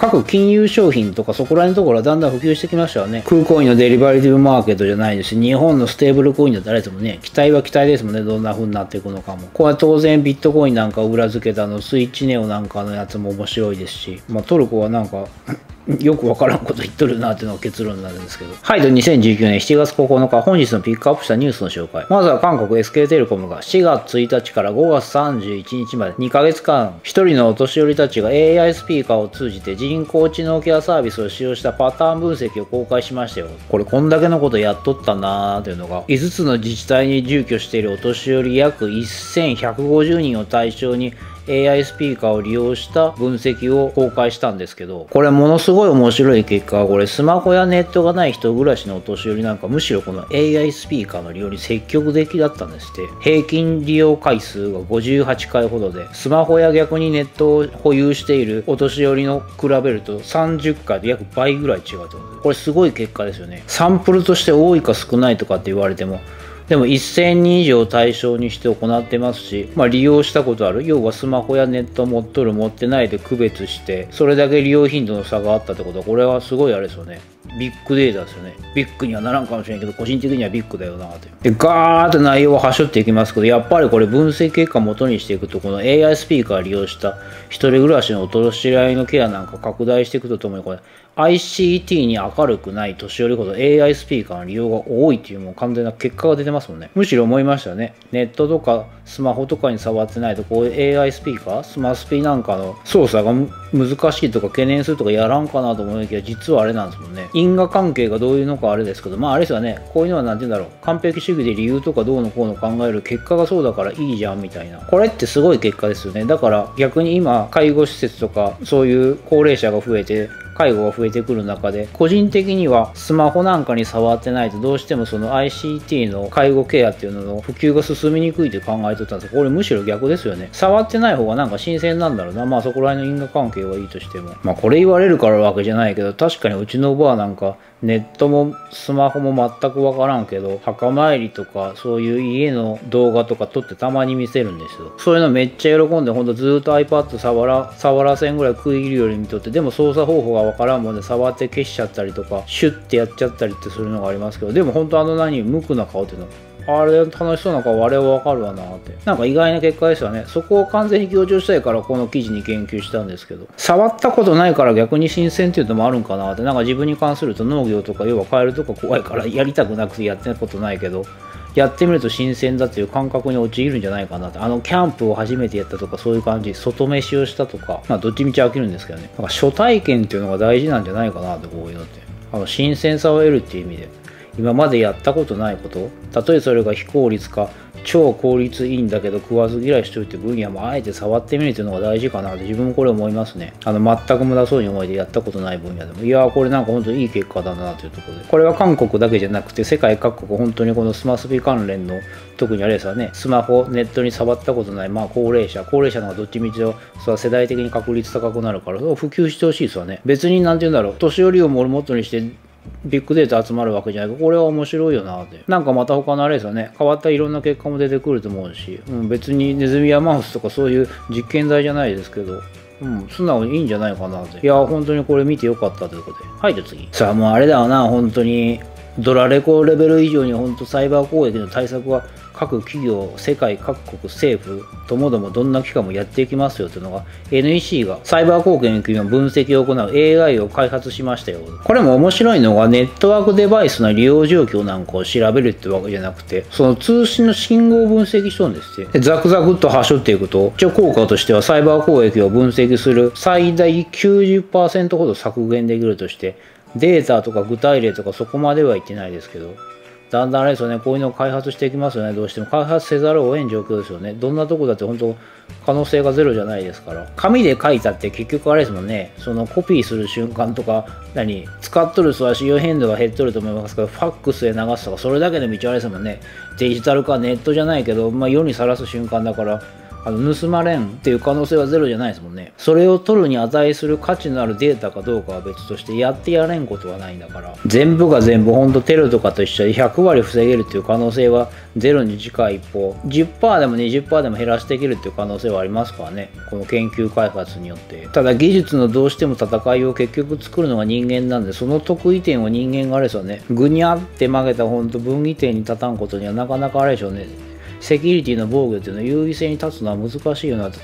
各金融商品とかそこら辺のところはだんだん普及してきましたよね。空港員のデリバリティブマーケットじゃないですし、日本のステーブルコインだったらでもね、期待は期待ですもんね、どんな風になっていくのかも。これは当然ビットコインなんかを裏付けたの、スイッチネオなんかのやつも面白いですし、まあトルコはなんかよくわからんこと言っとるなっていうのが結論になるんですけど。はい、と2019年7月9日、本日のピックアップしたニュースの紹介。まずは韓国 SK テレコムが4月1日から5月31日まで2ヶ月間、1人のお年寄りたちが AI スピーカーを通じて人工知能ケアサービスを使用したパターン分析を公開しましたよ。これこんだけのことやっとったなーっていうのが、5つの自治体に住居しているお年寄り約1150人を対象に AI スピーカーを利用した分析を公開したんですけど、これものすごい面白い結果は、これスマホやネットがない人暮らしのお年寄りなんか、むしろこの AI スピーカーの利用に積極的だったんですって。平均利用回数が58回ほどで、スマホや逆にネットを保有しているお年寄りの比べると30回で約倍ぐらい違うと思う。これすごい結果ですよね。サンプルとして多いか少ないとかって言われても、でも1000人以上対象にして行ってますし、まあ、利用したことある？要はスマホやネット持っとる持ってないで区別してそれだけ利用頻度の差があったってことはこれはすごいあれですよね。ビッグデータですよねビッグにはならんかもしれんけど個人的にはビッグだよなってでガーッと内容をはしょっていきますけどやっぱりこれ分析結果を元にしていくとこの AI スピーカーを利用した一人暮らしのお年し合いのケアなんか拡大していくとともにこれ ICT に明るくない年寄りほど AI スピーカーの利用が多いっていうもう完全な結果が出てますもんね。むしろ思いましたよね。ネットとかスマホとかに触ってないとこういう AI スピーカー、スマスピーなんかの操作が難しいとか懸念するとかやらんかなと思うけど実はあれなんですもんね。因果関係がどういうのかあれですけど、まああれですよね。こういうのは何て言うんだろう。完璧主義で理由とかどうのこうの考える結果がそうだからいいじゃんみたいな。これってすごい結果ですよね。だから逆に今介護施設とかそういう高齢者が増えて介護が増えてくる中で個人的にはスマホなんかに触ってないとどうしてもその ICT の介護ケアっていうのの普及が進みにくいって考えてたんですこれむしろ逆ですよね。触ってない方がなんか新鮮なんだろうな。まあそこら辺の因果関係はいいとしても。まあこれ言われるからわけじゃないけど確かにうちのおばあなんかネットもスマホも全くわからんけど墓参りとかそういう家の動画とか撮ってたまに見せるんですよ。そういうのめっちゃ喜んでほんとずっと iPad 触ら触らせんぐらい食い入るよりに見とってでも操作方法がわからんもんで触って消しちゃったりとかシュッてやっちゃったりってするのがありますけどでも本当あの何無垢な顔っていうのあれ楽しそうな顔あれはわかるわなって。なんか意外な結果ですよね。そこを完全に強調したいからこの記事に研究したんですけど。触ったことないから逆に新鮮っていうのもあるんかなって。なんか自分に関すると農業とか要はカエルとか怖いからやりたくなくてやってたことないけど。やってみると新鮮だっていう感覚に陥るんじゃないかなって。あのキャンプを初めてやったとかそういう感じ。外飯をしたとか。まあどっちみち飽きるんですけどね。なんか初体験っていうのが大事なんじゃないかなってこういうのって。あの新鮮さを得るっていう意味で。今までやったことないことたとえそれが非効率か超効率いいんだけど食わず嫌いしといて分野もあえて触ってみるというのが大事かなって自分もこれ思いますね。あの全く無駄そうに思いでやったことない分野でも。いやーこれなんか本当にいい結果だなというところで。これは韓国だけじゃなくて世界各国本当にこのスマスピ関連の特にあれですよねスマホネットに触ったことないまあ高齢者高齢者の方がどっちみちそ世代的に確率高くなるから普及してほしいですよね。別になんて言うんだろう年寄りをモルモットにしてビッグデータ集まるわけじゃないこれは面白いよなってなんかまた他のあれですよね変わったいろんな結果も出てくると思うし、うん、別にネズミやマウスとかそういう実験台じゃないですけどうん、素直にいいんじゃないかなって。いや、本当にこれ見てよかったということで。はい、じゃあ次。さあ、もうあれだよな、本当に。ドラレコレベル以上に本当サイバー攻撃の対策は各企業、世界各国、政府ともどもどんな機関もやっていきますよというのが NEC がサイバー攻撃の分析を行う AI を開発しましたよ。これも面白いのがネットワークデバイスの利用状況なんかを調べるってわけじゃなくてその通信の信号を分析しとるんですって。ザクザクっとはしょっていくと一応効果としてはサイバー攻撃を分析する最大90%ほど削減できるとしてデータとか具体例とかそこまでは言ってないですけどだんだんあれですよね、こういうのを開発していきますよね、どうしても。開発せざるを得ん状況ですよね。どんなとこだって本当、可能性がゼロじゃないですから。紙で書いたって結局あれですもんね、そのコピーする瞬間とか、何、使っとる人は使用変動が減っとると思いますけど、ファックスで流すとか、それだけで道あれですもんね。デジタル化、ネットじゃないけど、まあ、世にさらす瞬間だから、あの盗まれんっていう可能性はゼロじゃないですもんね。それを取るに値する価値のあるデータかどうかは別としてやってやれんことはないんだから。全部が全部ほんとテロとかと一緒で100割防げるっていう可能性はゼロに近い一方。10%でも20%でも減らしていけるっていう可能性はありますからね。この研究開発によって。ただ技術のどうしても戦いを結局作るのが人間なんでその得意点を人間があれですよね。ぐにゃって曲げたほんと分岐点に立たんことにはなかなかあれでしょうね。セキュリティの防御っていうのは優位性に立つのは難しいよなって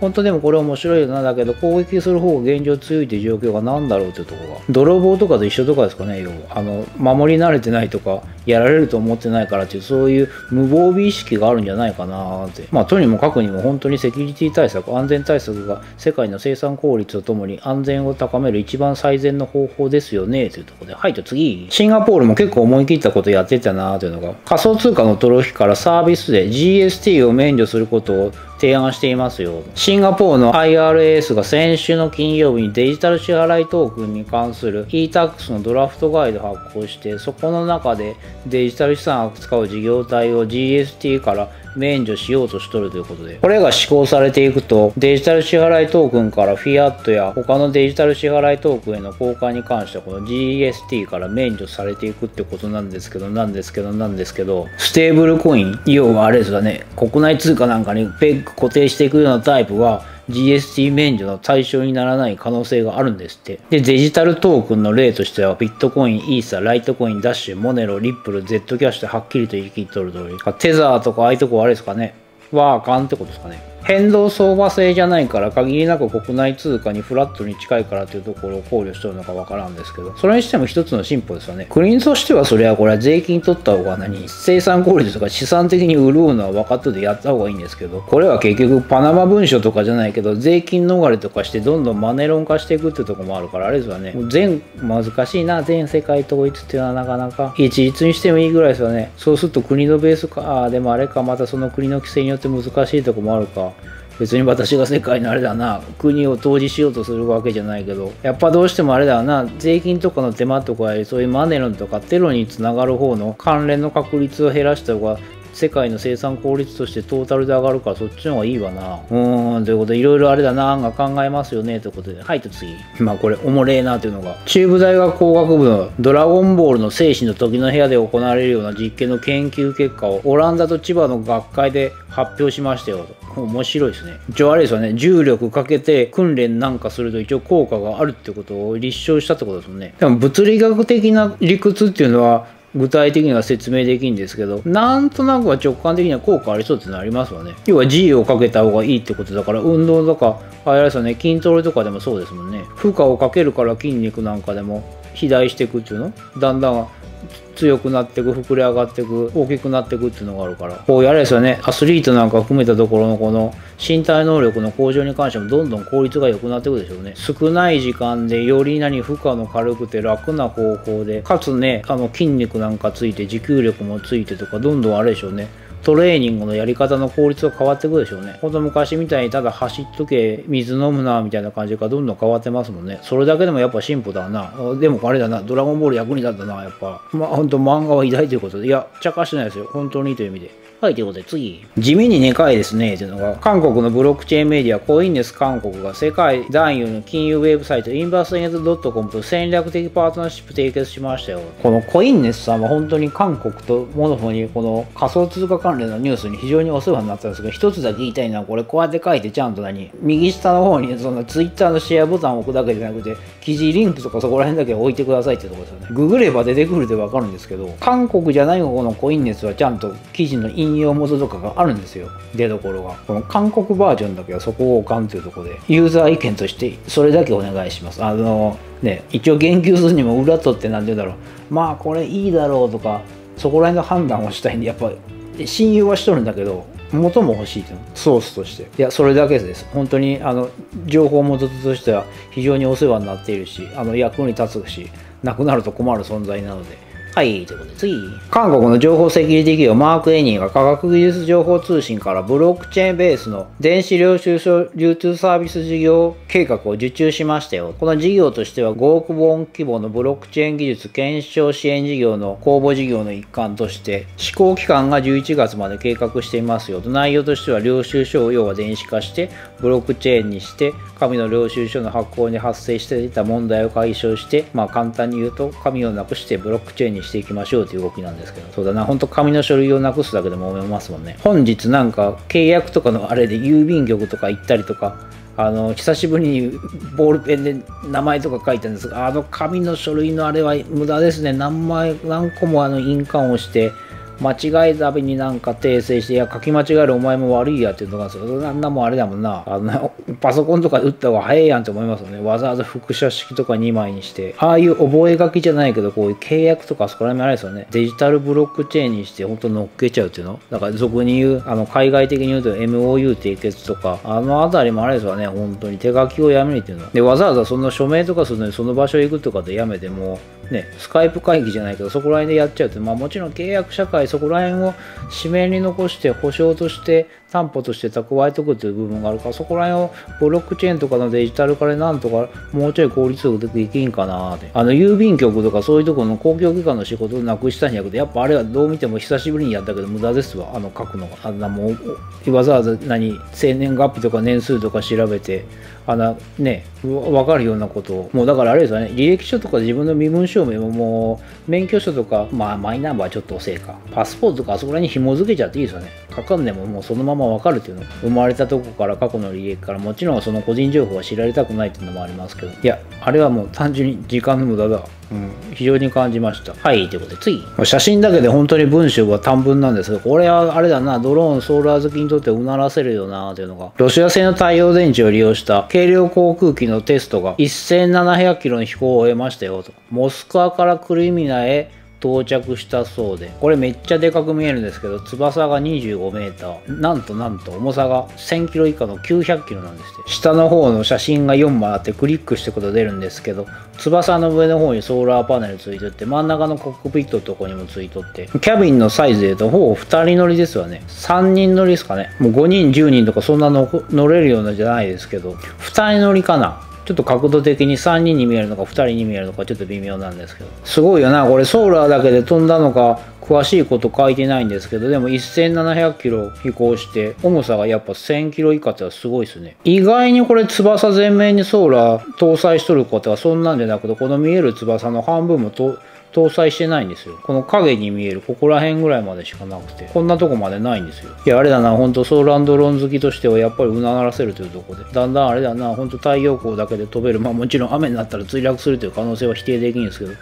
本当でもこれ面白いよな。だけど攻撃する方が現状強いっていう状況が何だろうっていうところが泥棒とかと一緒とかですかね要は。あの守り慣れてないとかやられると思ってないからっていうそういう無防備意識があるんじゃないかなって。まあとにもかくにも本当にセキュリティ対策安全対策が世界の生産効率とともに安全を高める一番最善の方法ですよねというところで。はいと次。シンガポールも結構思い切ったことやってたなというのが仮想通貨の取引からサービスで GST を免除することを提案していますよ。シンガポールの IRS が先週の金曜日にデジタル支払いトークンに関する e-tax のドラフトガイドを発行して、そこの中でデジタル資産を扱う事業体を GST から免除しようとしとるということで、これが施行されていくと、デジタル支払いトークンからフィアットや他のデジタル支払いトークンへの交換に関しては、この GST から免除されていくってことなんですけど、なんですけど、なんですけど、ステーブルコイン、要はあれですがね、国内通貨なんかにペッグ固定していくようなタイプは、GST 免除の対象にならない可能性があるんですって。で、デジタルトークンの例としては、ビットコイン、イーサ、ライトコイン、ダッシュ、モネロ、リップル、Z キャッシュではっきりと言い切っとる通り、テザーとかああいうとこあれですかね、ワーカンってことですかね。変動相場制じゃないから限りなく国内通貨にフラットに近いからというところを考慮してるのかわからんですけどそれにしても一つの進歩ですよね。国としてはそれはこれは税金取った方が何？生産効率とか資産的に潤うのは分かっててやった方がいいんですけどこれは結局パナマ文書とかじゃないけど税金逃れとかしてどんどんマネロン化していくってとこもあるからあれですよね。全難しいな全世界統一っていうのはなかなか一律にしてもいいぐらいですよね。そうすると国のベースかあでもあれかまたその国の規制によって難しいとこもあるか。別に私が世界のあれだな国を統治しようとするわけじゃないけどやっぱどうしてもあれだな税金とかの手間とかそういうマネロンとかテロにつながる方の関連の確率を減らした方が世界の生産効率としてトータルで上がるからそっちの方がいいわな。うーん、ということでいろいろあれだな、案が考えますよね、ということで。はい、と次。まあこれ、おもれえなというのが、中部大学工学部のドラゴンボールの生死の時の部屋で行われるような実験の研究結果をオランダと千葉の学会で発表しましたよと。面白いですね。一応あれですよね、重力かけて訓練なんかすると一応効果があるってことを立証したってことですもんね。でも物理学的な理屈っていうのは、具体的には説明できんですけど、なんとなくは直感的には効果ありそうっていうのはありますわね。要は G をかけた方がいいってことだから、運動とか、あれですよね、筋トレとかでもそうですもんね。負荷をかけるから筋肉なんかでも肥大していくっていうの？だんだん強くなっていく膨れ上がっていく大きくなっていくっていうのがあるから。こうやれですよね。アスリートなんか含めたところのこの身体能力の向上に関してもどんどん効率が良くなっていくでしょうね。少ない時間でより何負荷の軽くて楽な方法でかつねあの筋肉なんかついて持久力もついてとかどんどんあれでしょうね。トレーニングのやり方の効率は変わってくるでしょうね。ほんと昔みたいにただ走っとけ、水飲むな、みたいな感じがどんどん変わってますもんね。それだけでもやっぱ進歩だな。でもあれだな、ドラゴンボール役に立ったな、やっぱ。まあほんと漫画は偉大ということで。いや、茶化してないですよ。本当にという意味で。はい、ということで次。地味にでかいですね、というのが、韓国のブロックチェーンメディア、コインネス韓国が世界第4の金融ウェブサイト、インバースエンズドットコムと戦略的パートナーシップ締結しましたよ。このコインネスさんは本当に韓国とモノフォにこの仮想通貨関連のニュースに非常にお世話になったんですけど、一つだけ言いたいのは、これこうやって書いてちゃんと何？右下の方にそのツイッターのシェアボタンを置くだけじゃなくて、記事リンクとかそこら辺だけ置いてくださいってとこですよね。ググれば出てくるでわかるんですけど、韓国じゃないこのコインネスはちゃんと記事のイン引用元とかがあるんですよ。出どころが。この韓国バージョンだけはそこを置かんというとこで。ユーザー意見としてそれだけお願いします。あのね一応言及するにも裏取って何て言うんだろう。まあこれいいだろうとかそこら辺の判断をしたいんでやっぱ親友はしとるんだけど元も欲しいとソースとして。いやそれだけです。本当にあの情報元としては非常にお世話になっているしあの役に立つしなくなると困る存在なので。はい、ということで次。韓国の情報セキュリティ企業マーク・エニーが科学技術情報通信からブロックチェーンベースの電子領収書流通サービス事業計画を受注しましたよ。この事業としては5億ウォン規模のブロックチェーン技術検証支援事業の公募事業の一環として施行期間が11月まで計画していますよと内容としては領収書を要は電子化してブロックチェーンにして紙の領収書の発行に発生していた問題を解消してまあ簡単に言うと紙をなくしてブロックチェーンにしていきましょうという動きなんですけどそうだな。本当紙の書類をなくすだけでも思いますもんね。本日なんか契約とかのあれで郵便局とか行ったりとかあの久しぶりにボールペンで名前とか書いたんですがあの紙の書類のあれは無駄ですね。何枚何個もあの印鑑をして間違いたびになんか訂正して、いや、書き間違えるお前も悪いやっていうのがですよ。あんなもんあれだもんな。あの、パソコンとかで打った方が早いやんって思いますよね。わざわざ複写式とか2枚にして。ああいう覚書じゃないけど、こういう契約とかそこら辺もあれですよね。デジタルブロックチェーンにして本当乗っけちゃうっていうの？だから俗に言う、あの、海外的に言うと MOU 締結とか、あのあたりもあれですわね。本当に手書きをやめるっていうの。で、わざわざその署名とかするのにその場所行くとかでやめても、ね、スカイプ会議じゃないけど、そこら辺でやっちゃうって、まあもちろん契約社会、そこら辺を指名に残して保証として担保として蓄えとくという部分があるからそこら辺をブロックチェーンとかのデジタル化でなんとかもうちょい効率よくできんかなって。あの郵便局とかそういうところの公共機関の仕事をなくしたんやけどやっぱあれはどう見ても久しぶりにやったけど無駄ですわ。あの書くのが。あんなもうわざわざ何生年月日とか年数とか調べてあのね分かるようなことを。もうだからあれですよね。履歴書とか自分の身分証明ももう免許証とかまあマイナンバーちょっと遅いか。パスポートとかあそこらに紐付けちゃっていいですよね。かかんでももうそのまま分かるっていうの生まれたとこから過去の履歴からもちろんその個人情報は知られたくないっていうのもありますけどいやあれはもう単純に時間の無駄だうん、非常に感じました。はい、ということで次。写真だけで本当に文章は短文なんですけど、これはあれだな、ドローン、ソーラー好きにとってうならせるよな、というのが、ロシア製の太陽電池を利用した軽量航空機のテストが1700キロの飛行を終えましたよと。モスクワからクリミナへ到着したそうで、これめっちゃでかく見えるんですけど、翼が25メーター、なんとなんと重さが1000キロ以下の900キロなんですって。下の方の写真が4枚あってクリックしてこと出るんですけど、翼の上の方にソーラーパネルついてって真ん中のコックピットのとこにもついとってキャビンのサイズで言うとほぼ2人乗りですよね。3人乗りですかね。もう5人10人とかそんなの乗れるようなじゃないですけど2人乗りかな。ちょっと角度的に3人に見えるのか2人に見えるのかちょっと微妙なんですけど。すごいよなこれ。ソーラーだけで飛んだのか詳しいこと書いてないんですけどでも1700キロ飛行して重さがやっぱ1000キロ以下ってすごいですね。意外にこれ翼全面にソーラー搭載しとることはそんなんじゃなくてこの見える翼の半分もと搭載してないんですよ。この影に見えるここら辺ぐらいまでしかなくて、こんなとこまでないんですよ。いや、あれだな、ほんとソーランドロン好きとしてはやっぱりうならせるというとこで、だんだんあれだな、ほんと太陽光だけで飛べる、まあもちろん雨になったら墜落するという可能性は否定できんですけど、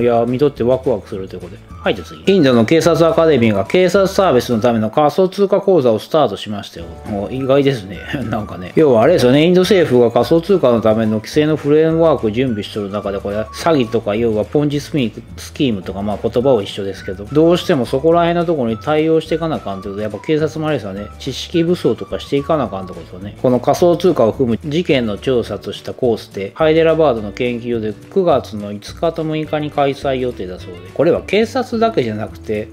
いや、見とってワクワクするということで。はい、じゃ次。インドの警察アカデミーが警察サービスのための仮想通貨講座をスタートしましたよ。もう意外ですね。なんかね。要はあれですよね、インド政府が仮想通貨のための規制のフレームワークを準備してる中で、これ詐欺とか要はポンジスミスキームとか、まあ言葉は一緒ですけど、どうしてもそこら辺のところに対応していかなあかんということで、やっぱ警察もあれですよね、知識武装とかしていかなあかんってことですよね。この仮想通貨を含む事件の調査としたコースで、ハイデラバードの研究所で9月の5日と6日に開催予定だそうで、これは警察だけじゃなくて、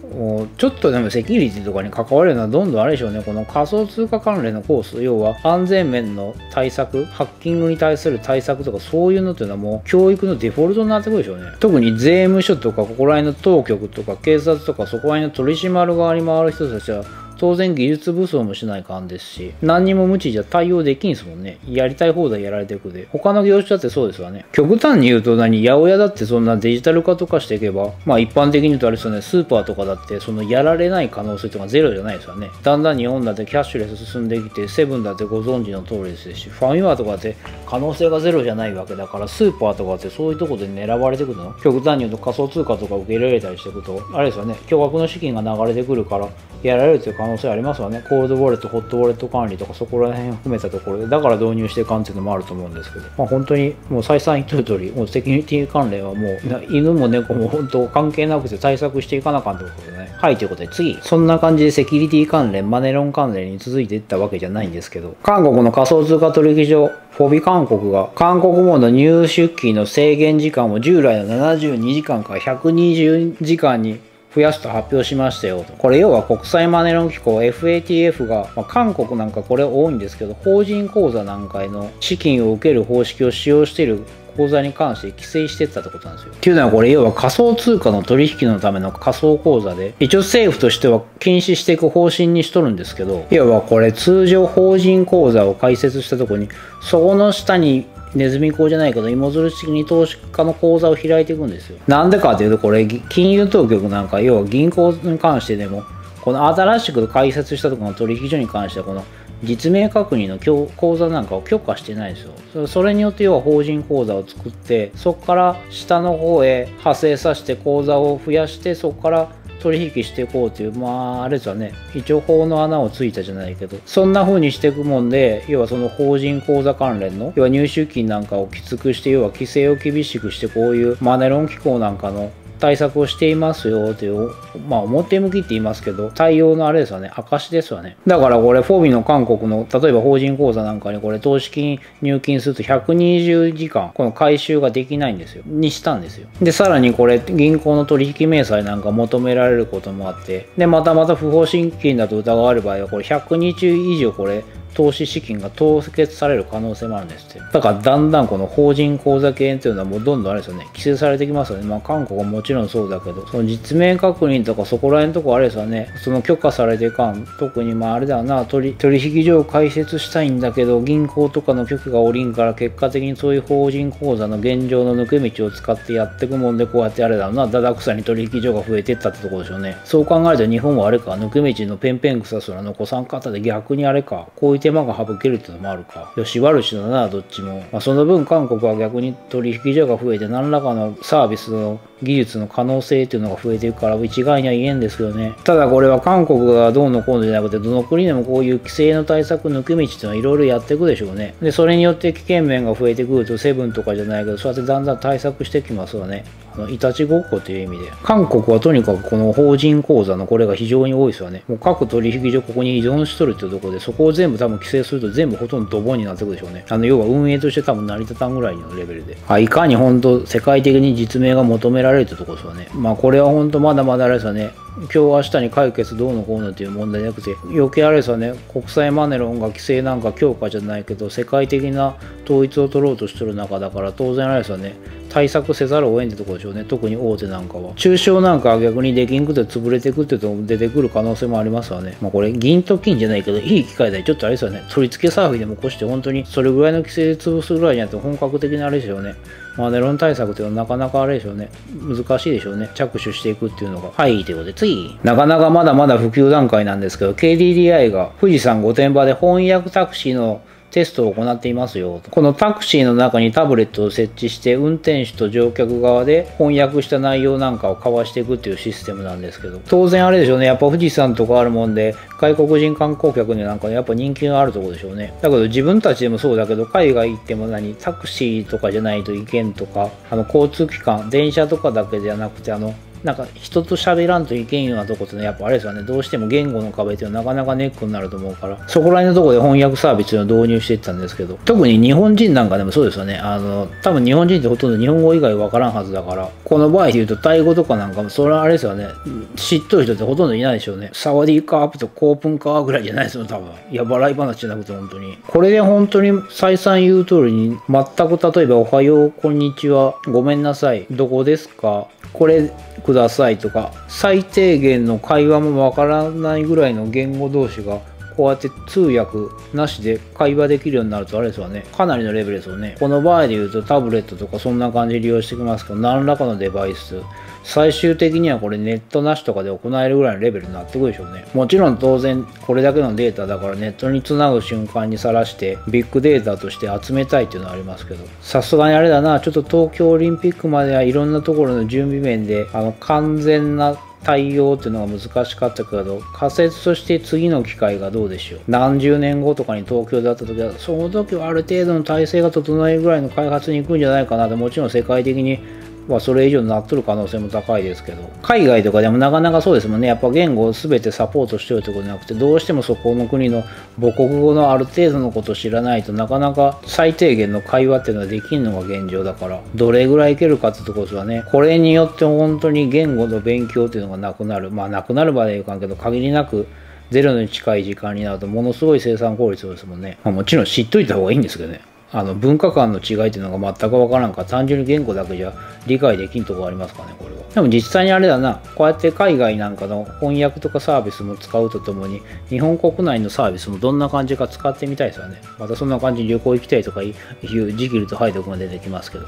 ちょっとでもセキュリティとかに関わるのはどんどんあれでしょうね、この仮想通貨関連のコース、要は安全面の対策、ハッキングに対する対策とかそういうのっていうのはもう教育のデフォルトになってくるでしょうね。特に税務署とかここら辺の当局とか警察とかそこら辺の取り締まる側に回る人たちは当然技術武装もしないかんですし、何にも無知じゃ対応できんすもんね。やりたい放題やられていくで。他の業種だってそうですわね。極端に言うと何、八百屋だってそんなデジタル化とかしていけば、まあ一般的に言うとあれですよね、スーパーとかだってそのやられない可能性とかゼロじゃないですよね。だんだん日本だってキャッシュレス進んできて、セブンだってご存知の通りですし、ファミマとかって可能性がゼロじゃないわけだから、スーパーとかってそういうとこで狙われてくるの？極端に言うと仮想通貨とか受け入れられたりしていくと、あれですよね、巨額の資金が流れてくるから、やられるという可能性ありますわね。コールドウォレット、ホットウォレット管理とかそこら辺含めたところで、だから導入していかんっていうのもあると思うんですけど、まあ本当にもう再三言ってる通り、もうセキュリティ関連はもう犬も猫も本当関係なくて対策していかなかんってことでね。はい、ということで次、そんな感じでセキュリティ関連、マネロン関連に続いていったわけじゃないんですけど、韓国の仮想通貨取引所、フォビ韓国が韓国語の入出金の制限時間を従来の72時間から120時間に増やすと発表しましたよと。これ要は国際マネロン機構 FATF が、まあ、韓国なんかこれ多いんですけど、法人口座なんかへの資金を受ける方式を使用している口座に関して規制してったってことなんですよ。っていうのはこれ要は仮想通貨の取引のための仮想口座で一応政府としては禁止していく方針にしとるんですけど要はこれ通常法人口座を開設したとこにそこの下にネズミ講じゃないけど芋づる式に投資家の口座を開いていくんですよ。なんでかっていうとこれ金融当局なんか要は銀行に関してでもこの新しく開設したとこの取引所に関してはこの実名確認の口座なんかを許可してないですよ。それによって要は法人口座を作ってそこから下の方へ派生させて口座を増やしてそこから取引していこうという、まあ、あれですわね、一応法の穴をついたじゃないけど、そんな風にしていくもんで、要はその法人口座関連の、要は入出金なんかをきつくして、要は規制を厳しくして、こういうマネロン機構なんかの対策をしていますよという、まあ表向きって言いますけど、対応のあれですよね、証ですよね。だからこれ、フォービの韓国の、例えば法人口座なんかにこれ投資金入金すると120時間、この回収ができないんですよ。にしたんですよ。で、さらにこれ、銀行の取引明細なんか求められることもあって、で、またまた不法侵金だと疑われる場合は、これ100日以上これ、投資資金が凍結される可能性もあるんですって。だからだんだんこの法人口座系っていうのはもうどんどんあれですよね、規制されてきますよね。まあ韓国はもちろんそうだけど、その実名確認とかそこら辺のとこあれですよね、その許可されていかん。特にまああれだな、取引所を開設したいんだけど、銀行とかの許可が下りんから結果的にそういう法人口座の現状の抜け道を使ってやっていくもんで、こうやってあれだろうな、だだくさに取引所が増えていったってとこでしょうね。そう考えると日本はあれか、抜け道のペンペン草すら残さんかったで逆にあれか、こういう手間が省けるっていうのもあるか。よし悪しだな、どっちも。まあ、その分韓国は逆に取引所が増えて何らかのサービスの技術の可能性っていうのが増えていくから一概には言えんですけどね。ただこれは韓国がどうのこうのじゃなくて、どの国でもこういう規制の対策抜け道っていうのはいろいろやっていくでしょうね。で、それによって危険面が増えてくると、セブンとかじゃないけど、そうやってだんだん対策してきますわね。あの、いたちごっこという意味で。韓国はとにかくこの法人口座のこれが非常に多いですよね。もう各取引所ここに依存しとるっていうところで、そこを全部多分規制すると全部ほとんどドボンになっていくでしょうね。あの、要は運営として多分成り立たんぐらいのレベルで。あいかに本当世界的に実名が求められるってとこですよね。まあこれは本当まだまだあれですよね。今日明日に解決どうのこうのっていう問題じゃなくて余計あれですよね。国際マネロンが規制なんか強化じゃないけど世界的な統一を取ろうとしてる中だから当然あれですよね。対策せざるを得んってところでしょうね。特に大手なんかは。中小なんかは逆にできんくて潰れてくってと出てくる可能性もありますわね。まあこれ銀と金じゃないけどいい機会でちょっとあれですよね。取り付けサーフィンでも起こして本当にそれぐらいの規制で潰すぐらいになって本格的なあれでしょうね。マネロン対策っていうのはなかなかあれでしょうね。難しいでしょうね。着手していくっていうのが。はい、ということで次。なかなかまだまだ普及段階なんですけど、KDDI が富士山御殿場で翻訳タクシーのテストを行っていますよ。このタクシーの中にタブレットを設置して運転手と乗客側で翻訳した内容なんかを交わしていくっていうシステムなんですけど。当然あれでしょうね。やっぱ富士山とかあるもんで外国人観光客になんかやっぱ人気があるとこでしょうね。だけど自分たちでもそうだけど海外行っても何タクシーとかじゃないといけんとかあの交通機関電車とかだけじゃなくてあのなんか人と喋らんといけんようなとこってね、やっぱあれですよね、どうしても言語の壁っていうのはなかなかネックになると思うから、そこら辺のとこで翻訳サービスを導入していったんですけど、特に日本人なんかでもそうですよね、あの、多分日本人ってほとんど日本語以外わからんはずだから、この場合で言うとタイ語とかなんかも、それはあれですよね、知っとる人ってほとんどいないでしょうね。サワディーカープとコープンカーぐらいじゃないですよ、多分。いや、笑い話じゃなくて本当に。これで本当に再三言う通りに、全く例えばおはよう、こんにちは、ごめんなさい、どこですか、これくださいとか最低限の会話もわからないぐらいの言語同士がこうやって通訳なしで会話できるようになるとあれですわね。かなりのレベルですよね。この場合で言うとタブレットとかそんな感じで利用してきますけど、何らかのデバイス、最終的にはこれネットなしとかで行えるぐらいのレベルになってくるでしょうね。もちろん当然これだけのデータだからネットにつなぐ瞬間にさらしてビッグデータとして集めたいっていうのはありますけど、さすがにあれだな、ちょっと東京オリンピックまではいろんなところの準備面であの完全な対応っていうのが難しかったけど仮説として次の機会がどうでしょう。何十年後とかに東京であった時はその時はある程度の体制が整えるぐらいの開発に行くんじゃないかなと。もちろん世界的にまあ、それ以上になっとる可能性も高いですけど。海外とかでもなかなかそうですもんね。やっぱ言語を全てサポートしてるってことじゃなくてどうしてもそこの国の母国語のある程度のことを知らないとなかなか最低限の会話っていうのはできんのが現状だから。どれぐらいいけるかってところはね。これによって本当に言語の勉強っていうのがなくなる。まあなくなるまでいかんけど限りなくゼロに近い時間になるとものすごい生産効率ですもんね、まあ、もちろん知っといた方がいいんですけどね。あの文化間の違いっていうのが全く分からんから単純に言語だけじゃ理解できんとこありますかねこれは。でも実際にあれだなこうやって海外なんかの翻訳とかサービスも使うとともに日本国内のサービスもどんな感じか使ってみたいですよね。またそんな感じに旅行行きたいとかいうジキルとハイドクが出てきますけど。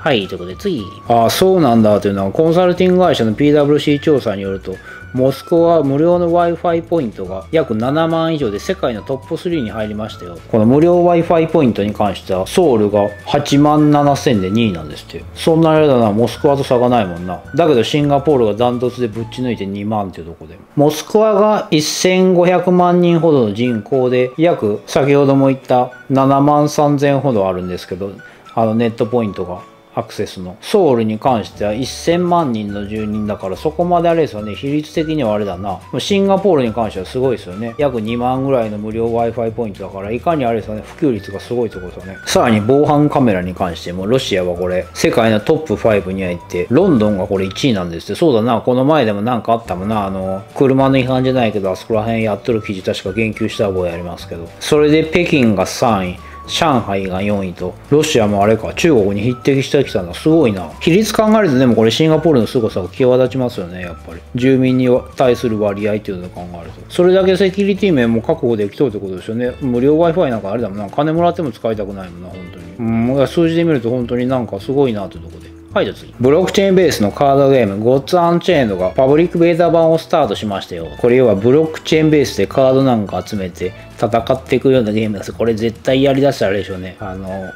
はい、ということで次。ああ、そうなんだというのは、コンサルティング会社の PWC 調査によると、モスクワは無料の Wi-Fi ポイントが約7万以上で世界のトップ3に入りましたよ。この無料 Wi-Fi ポイントに関しては、ソウルが8万7000で2位なんですって。そんなあれだな、モスクワと差がないもんな。だけどシンガポールがダントツでぶっち抜いて2万っていうとこで。モスクワが1500万人ほどの人口で、約先ほども言った7万3000ほどあるんですけど、あのネットポイントが。アクセスの。ソウルに関しては1000万人の住人だからそこまであれですよね。比率的にはあれだな。シンガポールに関してはすごいですよね。約2万ぐらいの無料 Wi-Fi ポイントだからいかにあれですよね。普及率がすごいところですよね。さらに防犯カメラに関してもロシアはこれ世界のトップ5に入ってロンドンがこれ1位なんですって。そうだな。この前でも何かあったもんな。あの車の違反じゃないけどあそこら辺やっとる記事確か言及した覚えありますけど。それで北京が3位。上海が4位と、ロシアもあれか、中国に匹敵してきたのすごいな。比率考えるとでもこれシンガポールの凄さが際立ちますよね、やっぱり。住民に対する割合っていうのを考えると。それだけセキュリティ面も確保できとるってことですよね。無料 Wi-Fi なんかあれだもんな。金もらっても使いたくないもんな、本当に。うん、数字で見ると本当になんかすごいなってとこで。はい、じゃあ次。ブロックチェーンベースのカードゲーム、ゴッツアンチェーンドがパブリックベータ版をスタートしましたよ。これ要はブロックチェーンベースでカードなんか集めて戦っていくようなゲームです。これ絶対やりだしたらあれでしょうね。あの、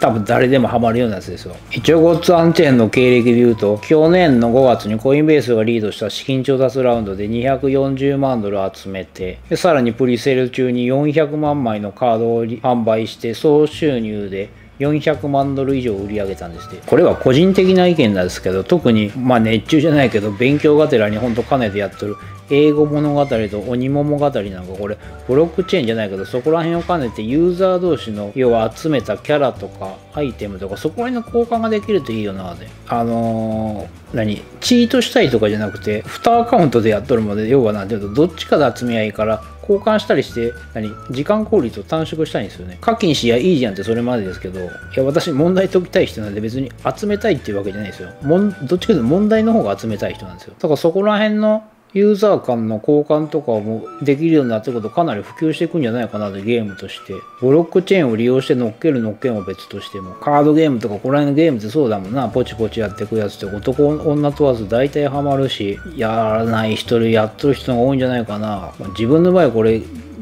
多分誰でもハマるようなやつですよ。一応ゴッツアンチェーンの経歴で言うと、去年の5月にコインベースがリードした資金調達ラウンドで240万ドル集めて、でさらにプリセール中に400万枚のカードを販売して、総収入で400万ドル以上売り上げたんですって。これは個人的な意見なんですけど特にまあ熱中じゃないけど勉強がてらにほんと兼ねてやっとる英語物語と鬼物語なんかこれブロックチェーンじゃないけどそこら辺を兼ねてユーザー同士の要は集めたキャラとかアイテムとかそこら辺の交換ができるといいよなであのー、何チートしたいとかじゃなくて2アカウントでやっとるので要は何ていうとどっちかで集め合いから交換したりして何？時間効率を短縮したいんですよね。課金しやいいじゃんってそれまでですけどいや私問題解きたい人なんで別に集めたいっていうわけじゃないですよ。もんどっちかというと問題の方が集めたい人なんですよ。だからそこら辺のユーザー間の交換とかもできるようになってことかなり普及していくんじゃないかなとゲームとして。ブロックチェーンを利用して乗っける乗っけんは別としてもカードゲームとかこら辺のゲームってそうだもんな。ポチポチやってくやつって男女問わず大体ハマるしやらない人でやっとる人が多いんじゃないかな。自分の場合これ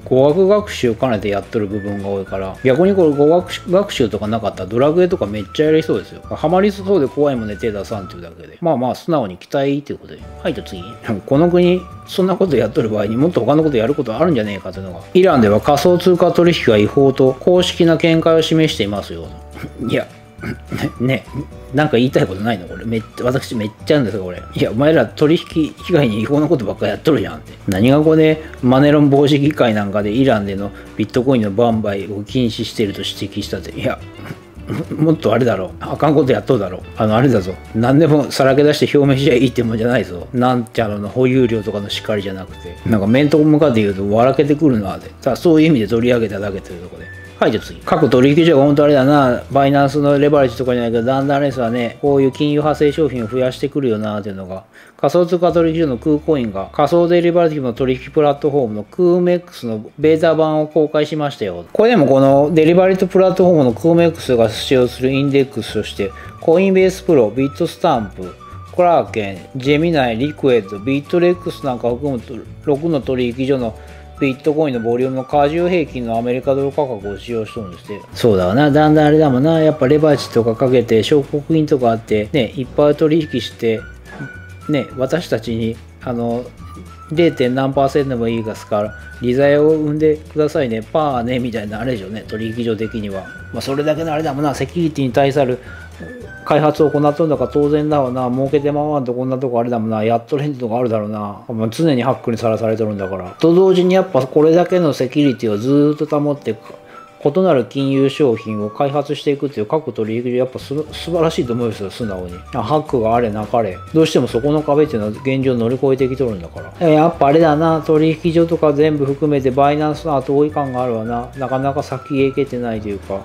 語学学習兼ねてやっとる部分が多いから逆にこれ語学学習とかなかったらドラクエとかめっちゃやりそうですよ。ハマりそうで怖いもんね手出さんっていうだけで。まあまあ素直に期待っていうことで。はいと次。この国そんなことやっとる場合にもっと他のことやることあるんじゃねえかというのがイランでは仮想通貨取引が違法と公式な見解を示していますよ いやね、なんか言いたいことないの？これ。めっちゃ、私めっちゃあるんですよ、これ。いや、お前ら取引以外に違法なことばっかやっとるじゃんって。何がここでマネロン防止議会なんかでイランでのビットコインの売買を禁止してると指摘したって。いや、もっとあれだろう。あかんことやっとるだろう。あの、あれだぞ。何でもさらけ出して表明しちゃいいってもんじゃないぞ。なんちゃらの保有量とかの叱りじゃなくて。なんか面と向かって言うと笑けてくるのはで。ただそういう意味で取り上げただけというところで。はい、じゃあ次。各取引所が本当あれだな、バイナンスのレバレッジとかじゃないけど、だんだんレスはね、こういう金融派生商品を増やしてくるよなっていうのが、仮想通貨取引所のクーコインが仮想デリバティブの取引プラットフォームのクーメックスのベータ版を公開しましたよ。これでもこのデリバティブプラットフォームのクーメックスが使用するインデックスとして、コインベースプロ、ビットスタンプ、クラーケン、ジェミナイ、リクイッド、ビットレックスなんかを含む6の取引所のビットコインのボリュームの加重平均のアメリカドル価格を使用しとるんですって。そうだわな。だんだんあれだもんな。やっぱレバレッジとかかけて証拠金とかあってねいっぱい取引してね私たちにあの 0. 何パーセントでもいいですから利材を生んでくださいね。パーねみたいなあれでしょうね。取引所的には、まあ、それだけのあれだもんな。セキュリティに対する開発を行っとるんだから当然だわな。儲けてまわんとこんなとこあれだもんな。やっとれんとこあるだろうな、まあ、常にハックにさらされてるんだから。と同時にやっぱこれだけのセキュリティをずっと保って異なる金融商品を開発していくっていう各取引所やっぱす素晴らしいと思うんですよ素直に。ハックがあれなかれ。どうしてもそこの壁っていうのは現状乗り越えてきとるんだから。やっぱあれだな。取引所とか全部含めてバイナンスの後追い感があるわな。なかなか先へ行けてないというか。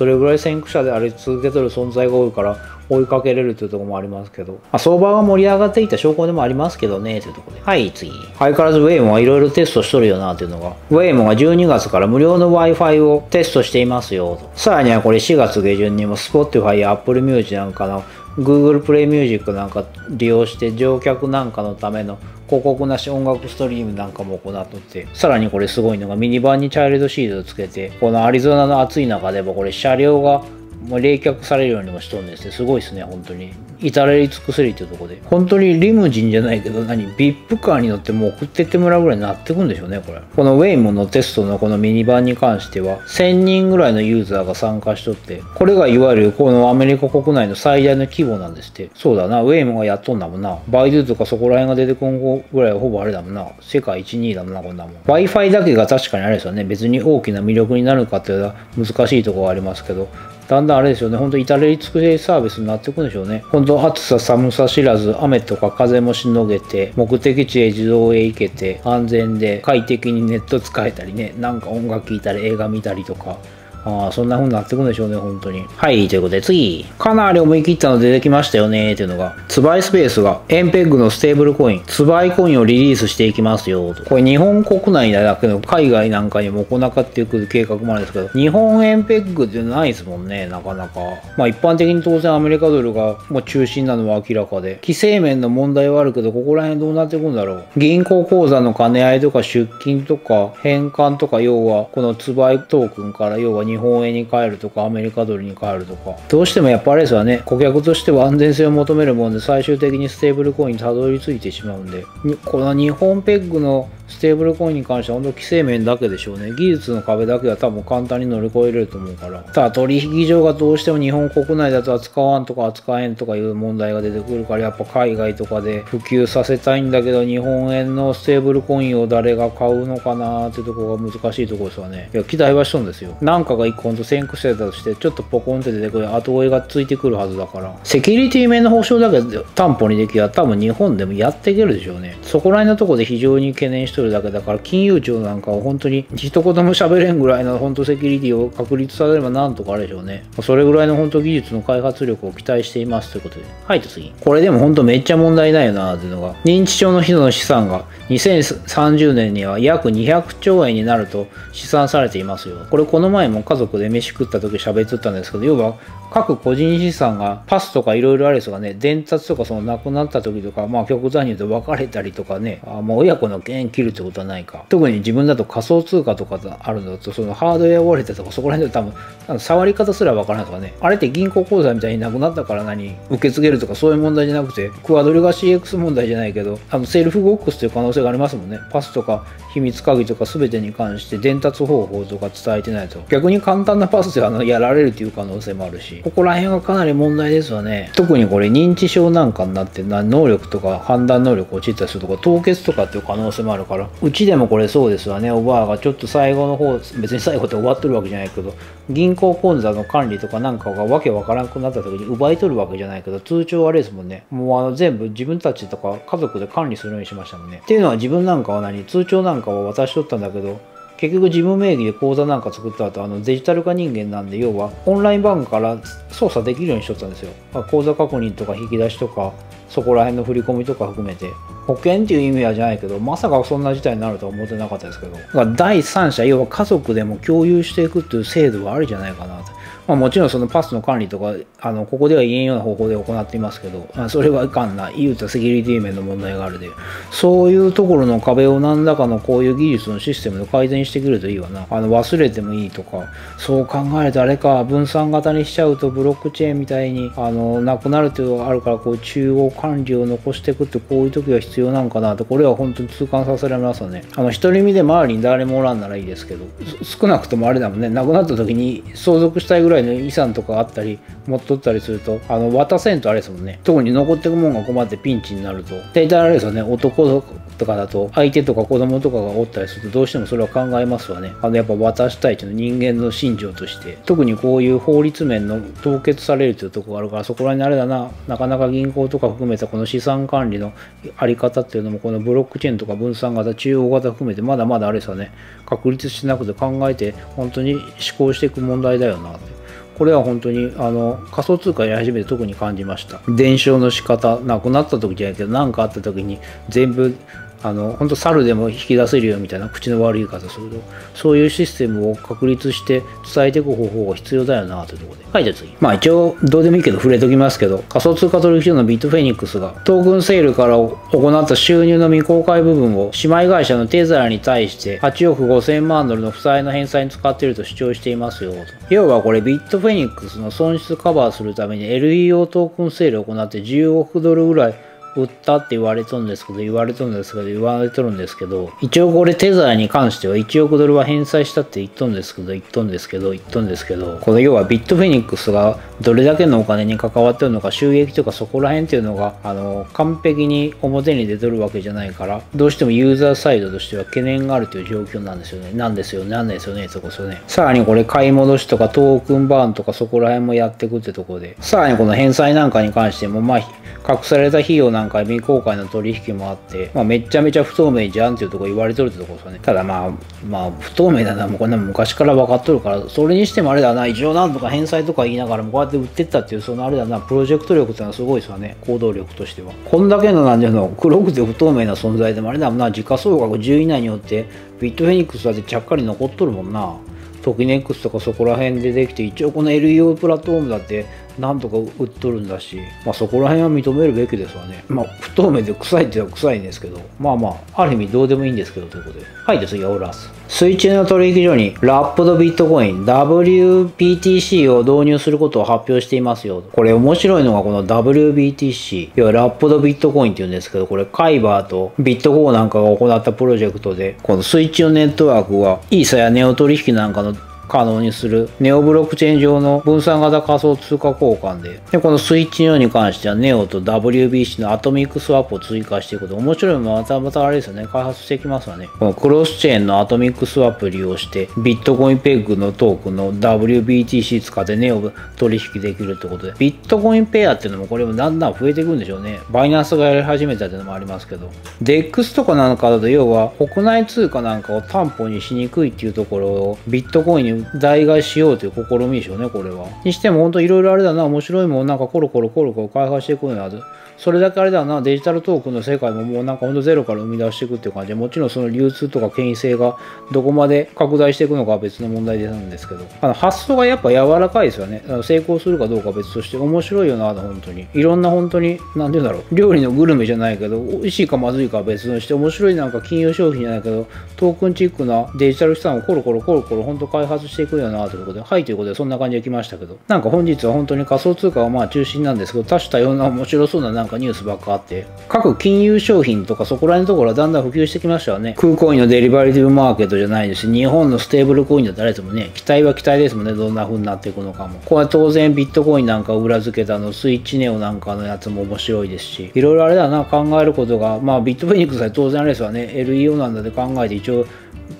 それぐらい先駆者であり続けとる存在が多いから追いかけれるというところもありますけど、まあ、相場が盛り上がっていった証拠でもありますけどね。というところではい次。相変わらずウェイモはいろいろテストしとるよなというのが。ウェイモが12月から無料の Wi-Fi をテストしていますよと。さらにはこれ4月下旬にも Spotify や Apple Music なんかの Google Play Music なんか利用して乗客なんかのための広告なし音楽ストリームなんかも行っとってさらにこれすごいのがミニバンにチャイルドシールドつけてこのアリゾナの暑い中でもこれ車両がもう冷却されるようにもしとるんですね。すごいですね本当に。至れり尽くせりっていうところで。本当にリムジンじゃないけど何？VIP カーに乗ってもう送ってってもらうぐらいになってくんでしょうねこれ。このウェイモのテストのこのミニバンに関しては。1000人ぐらいのユーザーが参加しとって。これがいわゆるこのアメリカ国内の最大の規模なんですって。そうだな。ウェイモがやっとんだもんな。バイドゥとかそこら辺が出てこんぐらいはほぼあれだもんな。世界1、2だもんなこんなもん。Wi-Fi だけが確かにあれですよね。別に大きな魅力になるかっていうのは難しいところがありますけど。だんだんあれですよね、本当至れり尽くせりサービスになっていくんでしょうね。本当暑さ寒さ知らず、雨とか風もしのげて、目的地へ自動へ行けて、安全で快適にネット使えたりね、なんか音楽聴いたり映画見たりとか、ああ、そんな風になってくんでしょうね、本当に。はい、ということで次。かなり思い切ったの出てきましたよね、っていうのが。ツバイスペースが、エンペッグのステーブルコイン、ツバイコインをリリースしていきますよ、と。これ日本国内だけど、海外なんかにも行っていく計画もあるんですけど、日本円ペッグってないですもんね、なかなか。まあ一般的に当然アメリカドルがもう中心なのは明らかで、規制面の問題はあるけど、ここら辺どうなっていくんだろう。銀行口座の兼ね合いとか出金とか返還とか、要はこのツバイトークンから要は日本円に変えるとかアメリカドルに変えるとか。どうしてもやっぱあれですわね。顧客としては安全性を求めるもんで最終的にステーブルコインにたどり着いてしまうんで。この日本ペッグのステーブルコインに関しては本当規制面だけでしょうね。技術の壁だけは多分簡単に乗り越えれると思うから。ただ取引所がどうしても日本国内だと扱わんとか扱えんとかいう問題が出てくるからやっぱ海外とかで普及させたいんだけど日本円のステーブルコインを誰が買うのかなーってとこが難しいとこですわね。いや、期待はしとんですよ。なんかが一個ほんと先駆者だとしてちょっとポコンって出てくる後追いがついてくるはずだから。セキュリティ面の保証だけ担保にできれば多分日本でもやっていけるでしょうね。そこら辺のとこで非常に懸念しとるだけだから金融庁なんかは本当に一言も喋れんぐらいの本当セキュリティを確立されればなんとかあれでしょうね。それぐらいの本当技術の開発力を期待していますということで。はい、と次。これでも本当めっちゃ問題ないよなっていうのが、認知症の人の資産が2030年には約200兆円になると試算されていますよ。これこの前も家族で飯食った時喋ってたんですけど、要は各個人資産がパスとかいろいろあるですがね、伝達とかその亡くなった時とか、まあ極端に言うと別れたりとかね、あまあ親子の縁切るってことはないか。特に自分だと仮想通貨とかあるのだと、そのハードウェアウォレットとかそこら辺で多分、多分触り方すらわからないとかね、あれって銀行口座みたいになくなったから何、受け継げるとかそういう問題じゃなくて、クワドルが CX 問題じゃないけど、あのセルフボックスという可能性がありますもんね。パスとか秘密鍵とか全てに関して伝達方法とか伝えてないと、逆に簡単なパスであのやられるという可能性もあるし、ここら辺はかなり問題ですわね。特にこれ認知症なんかになって能力とか判断能力落ちたりするとか凍結とかっていう可能性もあるから。うちでもこれそうですわね。おばあがちょっと最後の方別に最後って終わってるわけじゃないけど銀行口座の管理とかなんかがわけわからなくなった時に奪い取るわけじゃないけど通帳あれですもんねもうあの全部自分たちとか家族で管理するようにしましたもんね。っていうのは自分なんかは何？通帳なんかは渡しとったんだけど結局事務名義で口座なんか作った後あのデジタル化人間なんで要はオンラインバンクから操作できるようにしとったんですよ、まあ、口座確認とか引き出しとかそこら辺の振り込みとか含めて。保険っていう意味はじゃないけどまさかそんな事態になるとは思ってなかったですけど。第三者要は家族でも共有していくっていう制度があるじゃないかなと、まあ、もちろんそのパスの管理とか、あの、ここでは言えんような方法で行っていますけど、まあ、それはいかんな。言うとセキュリティ面の問題があるで、そういうところの壁を何らかのこういう技術のシステムで改善してくるといいわな。あの、忘れてもいいとか、そう考えるとあれか、分散型にしちゃうとブロックチェーンみたいに、あの、なくなるっていうのがあるから、こう、中央管理を残していくってこういう時は必要なんかなと、これは本当に痛感させられますよね。あの、独り身で周りに誰もおらんならいいですけど、少なくともあれだもんね、亡くなった時に相続したいぐらいの遺産とかあったり、持っとったりすると、あの、渡せんとあれですもんね。特に残ってくもんが困ってピンチになると。大体あれですよね、男とかだと、相手とか子供とかがおったりすると、どうしてもそれは考えますわね。あの、やっぱ渡したいというの人間の心情として、特にこういう法律面の凍結されるというとこがあるから、そこら辺にあれだな、なかなか銀行とか含めたこの資産管理のあり方っていうのも、このブロックチェーンとか分散型、中央型含めて、まだまだあれですよね、確立しなくて考えて、本当に思考していく問題だよなって。これは本当にあの仮想通貨やり始めて特に感じました。伝承の仕方、なくなった時じゃないけど、何かあった時に全部あの本当猿でも引き出せるよみたいな口の悪い言い方するとそういうシステムを確立して伝えていく方法が必要だよなというところで。はいじゃあ次。まあ一応どうでもいいけど触れときますけど仮想通貨取引所のビットフェニックスがトークンセールから行った収入の未公開部分を姉妹会社のテザーに対して8億5000万ドルの負債の返済に使っていると主張していますよと。要はこれビットフェニックスの損失カバーするために LEO トークンセールを行って10億ドルぐらい売ったって言われとるんですけど、言われとるんですけど、言われとるんですけど、一応これテザーに関しては1億ドルは返済したって言っとんですけど、言っとんですけど、言っとんですけど、この要はビットフェニックスがどれだけのお金に関わってるのか、収益とかそこら辺っていうのが、あの、完璧に表に出てるわけじゃないから、どうしてもユーザーサイドとしては懸念があるという状況なんですよね。なんですよね、なんですよね、そこそね。さらにこれ買い戻しとかトークンバーンとかそこら辺もやっていくってところで、さらにこの返済なんかに関しても、まあ、隠された費用なんか未公開の取引もあって、まあ、めちゃめちゃ不透明じゃんっていうとこ言われてるってところですよね。ただまあ、まあ、不透明だな、もうこんな昔から分かっとるから、それにしてもあれだな、一応なんとか返済とか言いながらもこうやって売ってったっていう、そのあれだな、プロジェクト力っていうのはすごいですよね。行動力としては。こんだけのなんていうの、黒くて不透明な存在でもあれだもんな、時価総額10以内によって、ビットフェニックスだってちゃっかり残っとるもんな。トキネックスとかそこら辺でできて、一応この LEO プラットフォームだってなんとか売っとるんだし、まあ、そこら辺は認めるべきですわね。まあ、不透明で臭いって言ったら臭いんですけど、まあまあ、ある意味どうでもいいんですけど、ということで。はい、で次はオーラス。水中の取引所にラップドビットコイン WPTC を導入することを発表していますよ。これ面白いのがこの WBTC。要はラップドビットコインって言うんですけど、これカイバーとビットコーなんかが行ったプロジェクトで、この水中ネットワークはイーサやネオ取引なんかの可能にする。ネオブロックチェーン上の分散型仮想通貨交換で、でこのスイッチ用に関してはネオと WBC のアトミックスワップを追加していく。こと面白いまたまたあれですよね、開発していきますわね。このクロスチェーンのアトミックスワップ利用して、ビットコインペグのトークンの WBTC 使ってネオ取引できるってことで、ビットコインペアっていうのもこれもだんだん増えていくんでしょうね。バイナンスがやり始めたっていうのもありますけど、DEX とかなんかだと要は国内通貨なんかを担保にしにくいっていうところをビットコインに代替しようという試みでしょうね、これは。にしても本当いろいろあれだな、面白いもんなんかコロコロコロコロ開発していくのやそれだけあれだな、デジタルトークンの世界ももうなんかほんとゼロから生み出していくっていう感じで、もちろんその流通とか権威性がどこまで拡大していくのかは別の問題なんですけど、あの発想がやっぱ柔らかいですよね。成功するかどうか別として面白いよな、本当に。いろんな本当に、なんて言うんだろう、料理のグルメじゃないけど、美味しいかまずいかは別として、面白いなんか金融商品じゃないけど、トークンチックなデジタル資産をコロコロコロコロ本当開発していくよな、ということで、はいということでそんな感じで来ましたけど、なんか本日は本当に仮想通貨がまあ中心なんですけど、多種多様な面白そうななんかニュースばっかあって、各金融商品とかそこら辺のところはだんだん普及してきましたよね。空港員のデリバリティブマーケットじゃないですし、日本のステーブルコインだったらでもね、期待は期待ですもんね、どんな風になっていくのかも。これは当然ビットコインなんかを裏付けたの、スイッチネオなんかのやつも面白いですし、いろいろあれだな、考えることが、まあビットフェニックスは当然あれですわね、LEO なんだって考えて一応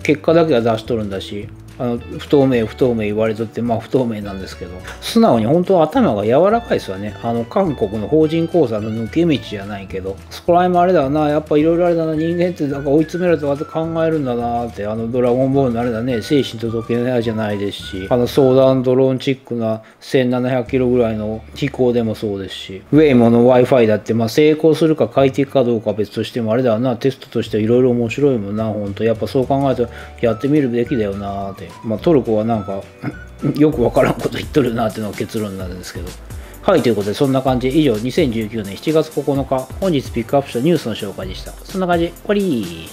結果だけは出しとるんだし、あの不透明不透明言われとってまあ不透明なんですけど素直に本当頭が柔らかいですよね。あの韓国の法人口座の抜け道じゃないけどそこら辺もあれだなやっぱいろいろあれだな人間ってなんか追い詰めるとかって考えるんだなってあのドラゴンボールのあれだね精神届けないじゃないですしあの相談ドローンチックな1700キロぐらいの飛行でもそうですしウェイモの Wi-Fi だってまあ成功するか快適かどうか別としてもあれだなテストとしていろいろ面白いもんな本当。やっぱそう考えるとやってみるべきだよなって。まあ、トルコはなんか よくわからんこと言っとるなっていうのが結論なんですけど。はいということでそんな感じ。以上2019年7月9日本日ピックアップしたニュースの紹介でした。そんな感じ。終わり。